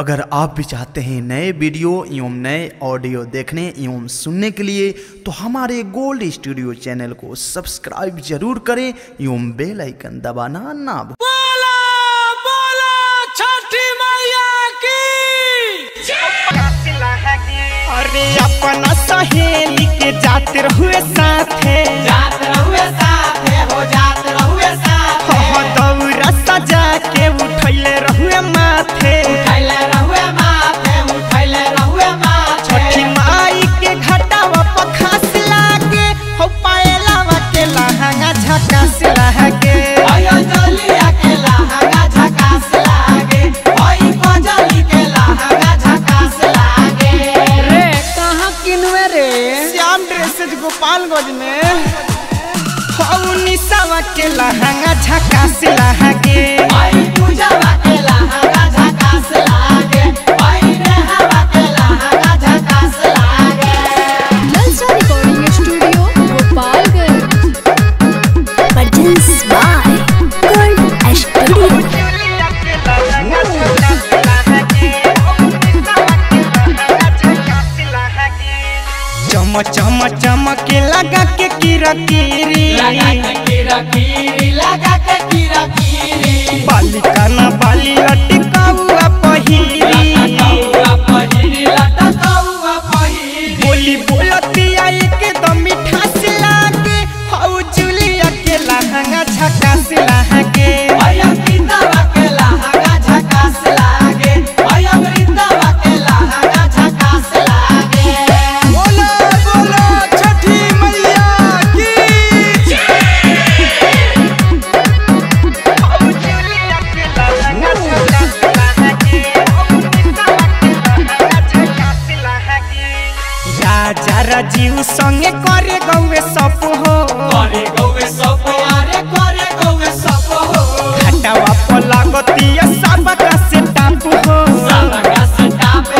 अगर आप भी चाहते हैं नए वीडियो एवं नए ऑडियो देखने एवं सुनने के लिए तो हमारे गोल्ड स्टूडियो चैनल को सब्सक्राइब ज़रूर करें एवं बेल आइकन दबाना ना भूलें। बोला बोला छठी मैया की अरे अपना सहेली गोपालगंज में। हो निसावा के लहंगा झकास लहंगे आई पूजवा चम चम लगा के लगा के कीरा कीरी लगा के बाली बाली लटकाउआ पहिरी। लटकौआ पहिरी लटकौआ पहिरी बोली मिठास लागे। हौ जुलिया के लहंगा झकास लागे। राजा राजीव संगे करे गौवे सपो हो। करे गौवे सप यारे करे गौवे हो। का से टाप हो। का से टाप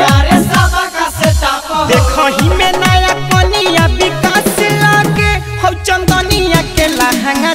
का से टाप हो। देखो ही में नया कोनिया विकास लागे हो चंदनिया के लहंगा